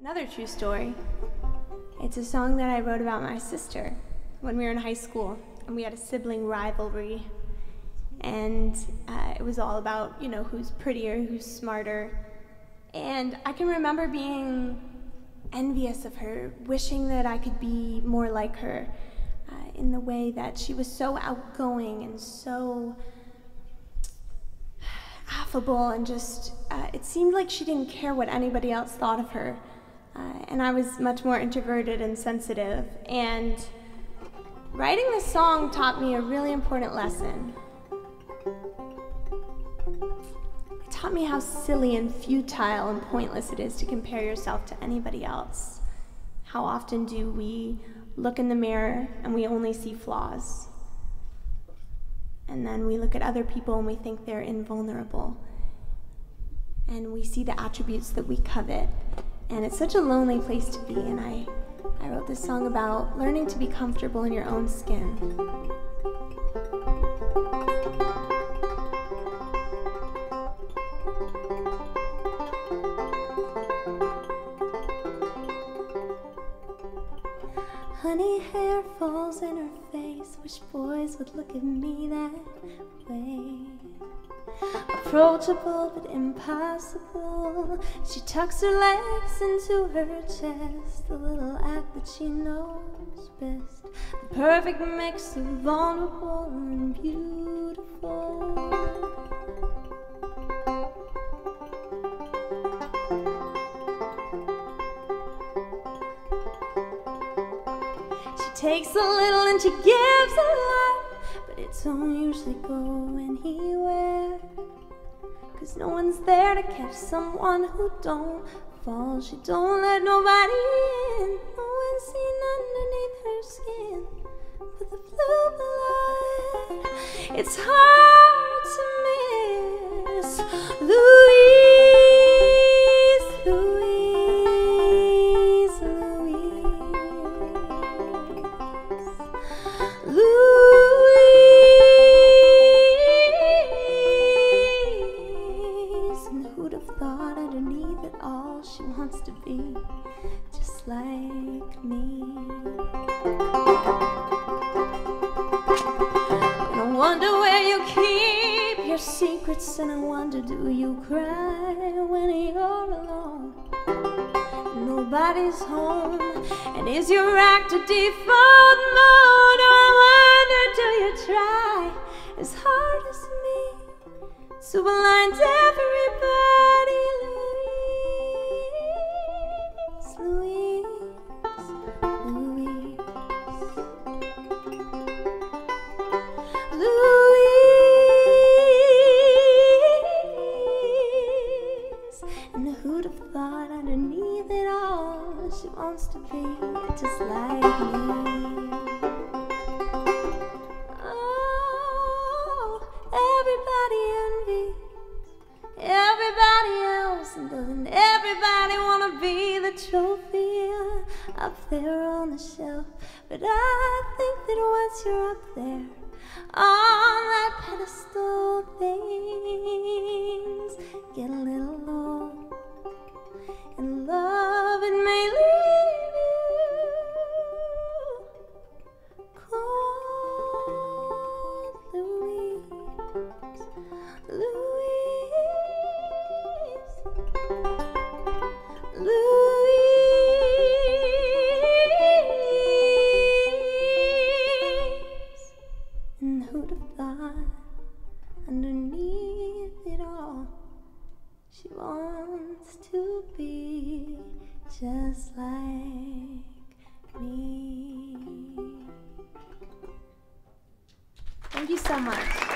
Another true story. It's a song that I wrote about my sister when we were in high school and we had a sibling rivalry. And uh, it was all about, you know, who's prettier, who's smarter. And I can remember being envious of her, wishing that I could be more like her uh, in the way that she was so outgoing and so affable and just, uh, it seemed like she didn't care what anybody else thought of her. Uh, and I was much more introverted and sensitive. And writing this song taught me a really important lesson. It taught me how silly and futile and pointless it is to compare yourself to anybody else. How often do we look in the mirror and we only see flaws? And then we look at other people and we think they're invulnerable. And we see the attributes that we covet and it's such a lonely place to be. And I, I wrote this song about learning to be comfortable in your own skin. Honey hair falls in her. Wish boys would look at me that way. Approachable but impossible. She tucks her legs into her chest. The little act that she knows best. The perfect mix of vulnerable and beautiful. Takes a little and she gives a lot, but it don't usually go anywhere. Cause no one's there to catch someone who don't fall. She don't let nobody in. No one's seen underneath her skin. But the blue blood, it's hard to miss. Louise, she wants to be just like me? And I wonder where you keep your secrets, and I wonder do you cry when you're alone? Nobody's home, and is your act a default mode? Oh, I wonder, do you try as hard as me to blind everybody? Who'd have thought underneath it all she wants to be just like me? Oh, everybody envies everybody else, and doesn't everybody want to be the trophy up there on the shelf? But I think that once you're up there on that pedestal, things underneath it all she wants to be just like me? Thank you so much.